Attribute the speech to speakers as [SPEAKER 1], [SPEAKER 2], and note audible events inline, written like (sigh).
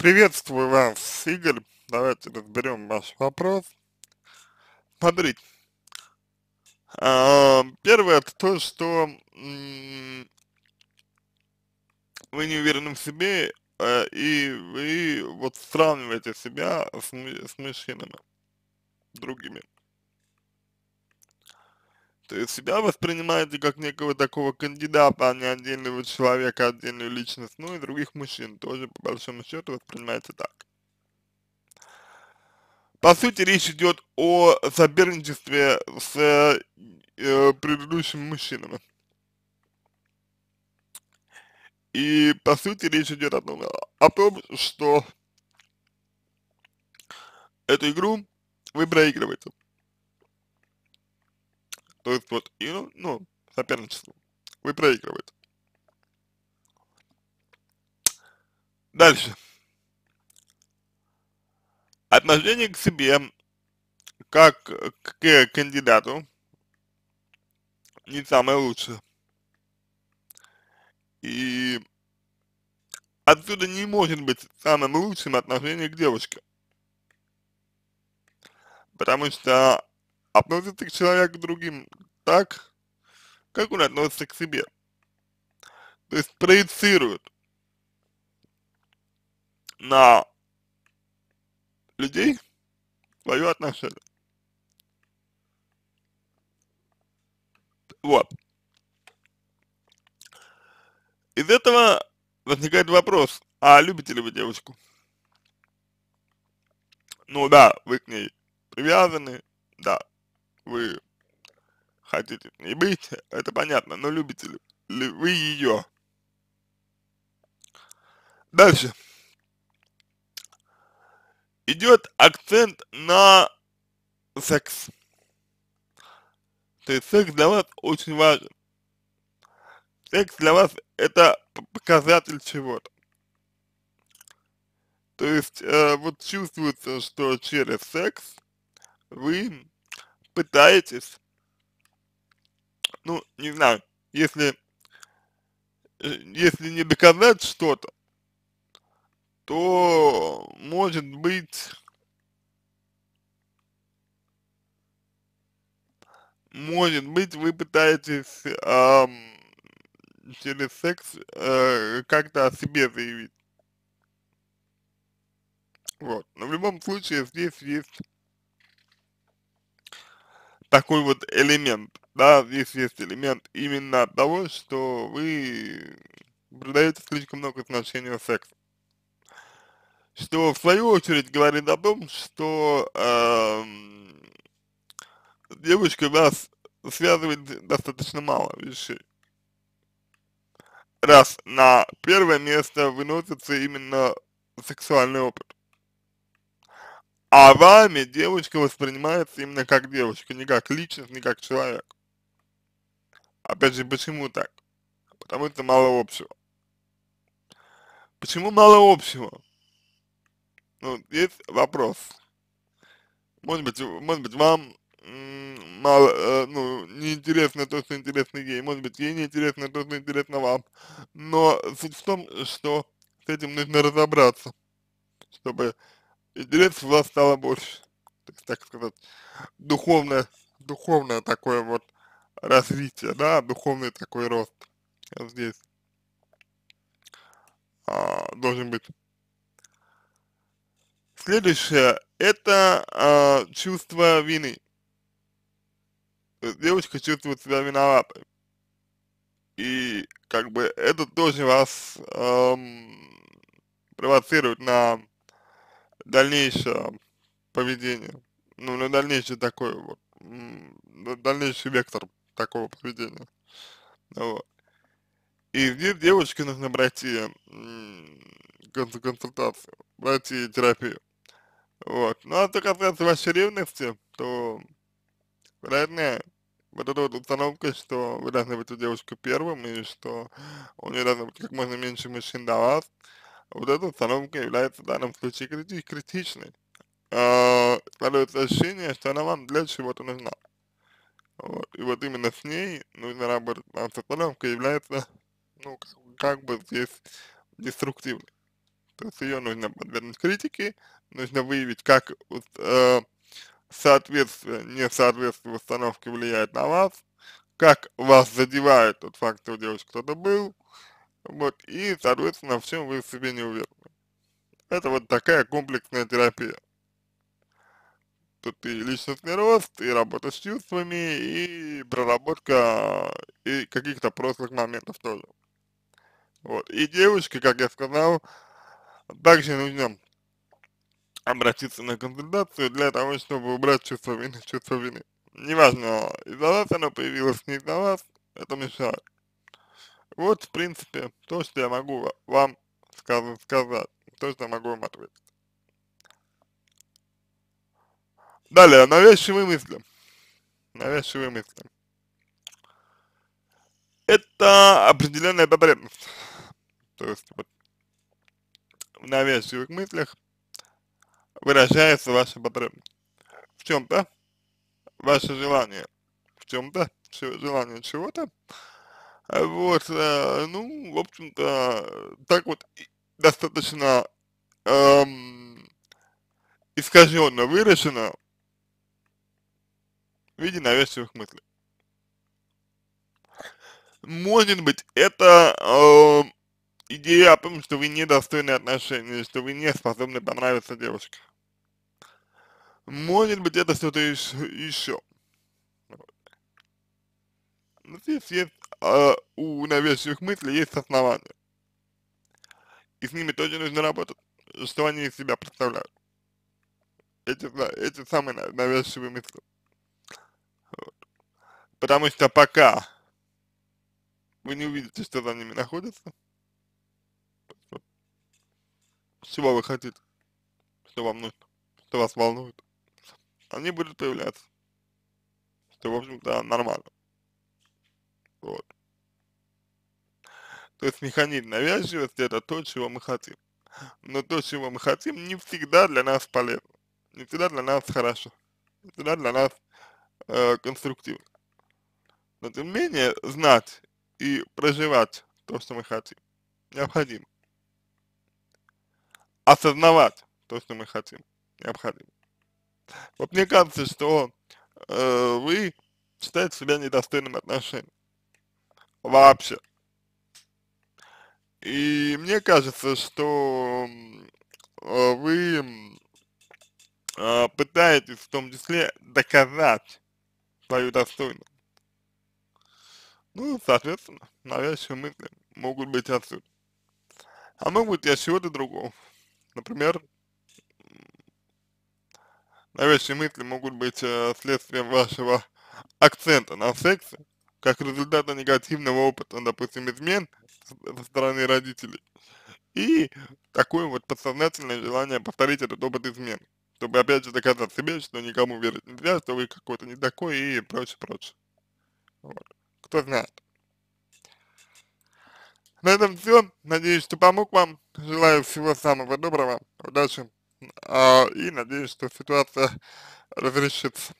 [SPEAKER 1] Приветствую вас, Игорь. Давайте разберем ваш вопрос. Смотрите, а, первое это то, что вы не уверены в себе, э, и вы вот сравниваете себя с, с мужчинами другими. То есть себя воспринимаете как некого такого кандидата, а не отдельного человека, отдельную личность, ну и других мужчин тоже по большому счету воспринимаете так. По сути, речь идет о соперничестве с э, предыдущими мужчинами. И по сути речь идет о том, о том, что эту игру вы проигрываете. То есть вот, и, ну, ну, соперничество. Вы проигрываете. Дальше. Отношение к себе, как к кандидату, не самое лучшее. И отсюда не может быть самым лучшим отношение к девушке. Потому что относится к человеку к другим так, как он относится к себе. То есть проецирует на людей свое отношение. Вот. Из этого возникает вопрос, а любите ли вы девушку? Ну да, вы к ней привязаны, да, вы хотите с ней быть, (laughs) это понятно, но любите ли, ли вы ее? Дальше. Идет акцент на секс. То есть секс для вас очень важен. Секс для вас это показатель чего-то. То есть э, вот чувствуется, что через секс вы пытаетесь, ну, не знаю, если, э, если не доказать что-то, то может быть, может быть вы пытаетесь ам, через секс э, как-то о себе заявить. Вот. Но в любом случае здесь есть такой вот элемент, да, здесь есть элемент именно того, что вы придаете слишком много значения сексу. Что в свою очередь говорит о том, что эм, с девушкой вас связывает достаточно мало вещей. Раз на первое место выносится именно сексуальный опыт. А вами девочка воспринимается именно как девочка, не как личность, не как человек. Опять же, почему так? Потому что мало общего. Почему мало общего? Ну, есть вопрос. Может быть, может быть, вам мало, э, ну, неинтересно то, что интересно ей, может быть, ей неинтересно то, что интересно вам. Но суть в том, что с этим нужно разобраться, чтобы интересов у вас стало больше. То так сказать, духовное, духовное такое вот развитие, да, духовный такой рост здесь а, должен быть. Следующее, это а, чувство вины. Девочка чувствует себя виноватой. И как бы это тоже вас эм, провоцирует на дальнейшее поведение. Ну, на дальнейший такой вот, дальнейший вектор такого поведения. Вот. И здесь девочке нужно пройти консультацию, пройти терапию. Вот. Ну, а что касается вашей ревности, то, вероятно, вот эта вот установка, что вы должны быть у девушки первым, и что у нее должно быть как можно меньше мужчин до вас, вот эта установка является в данном случае крити критичной. А, складывается ощущение, что она вам для чего-то нужна. Вот. И вот именно с ней нужно работать, потому что установка является, ну, как, как бы здесь деструктивной. То есть ее нужно подвергнуть критике, нужно выявить, как э, соответствие, несоответствие установки влияет на вас, как вас задевает тот факт, что у девушки кто-то был, вот, и, соответственно, в чем вы себе не уверены. Это вот такая комплексная терапия. Тут и личностный рост, и работа с чувствами, и проработка и каких-то прошлых моментов тоже. Вот. И девушке, как я сказал, также нужно обратиться на консультацию для того, чтобы убрать чувство вины, чувство вины. Неважно, из-за вас оно появилось, не из-за вас, это мешает. Вот, в принципе, то, что я могу вам сказать, то, что я могу вам ответить. Далее, навязчивые мысли. Навязчивые мысли. Это определенная потребность. То есть, вот, в навязчивых мыслях выражается ваша потребность. В чем-то ваше желание, в чем-то желание чего-то. Вот, э, ну, в общем-то, так вот достаточно эм, искаженно выражено в виде навязчивых мыслей. Может быть, это э, идея о том, что вы недостойны отношений, что вы не способны понравиться девушке. Может быть, это что-то еще. Но здесь есть, э, у навязчивых мыслей есть основания. И с ними тоже нужно работать, что они из себя представляют. Эти, эти самые навязчивые мысли. Вот. Потому что пока вы не увидите, что за ними находится, чего вы хотите, что вам нужно, что вас волнует, они будут появляться, что, в общем-то, нормально. Вот. То есть механизм навязчивости это то, чего мы хотим. Но то, чего мы хотим, не всегда для нас полезно, не всегда для нас хорошо, не всегда для нас э, конструктивно. Но тем не менее, знать и проживать то, что мы хотим, необходимо. Осознавать то, что мы хотим, необходимо. Вот мне кажется, что э, вы считаете себя недостойным отношений. Вообще. И мне кажется, что э, вы э, пытаетесь в том числе доказать свою достойность. Ну, соответственно, навязчивые мысли могут быть отсюда. А могут быть от чего-то другого. Например, навязчивые мысли могут быть э, следствием вашего акцента на сексе, как результата негативного опыта, допустим, измен со стороны родителей. И такое вот подсознательное желание повторить этот опыт измен, чтобы опять же доказать себе, что никому верить нельзя, что вы какой-то не такой и прочее, прочее. Вот. Кто знает. На этом все. Надеюсь, что помог вам. Желаю всего самого доброго, удачи. А, и надеюсь, что ситуация разрешится.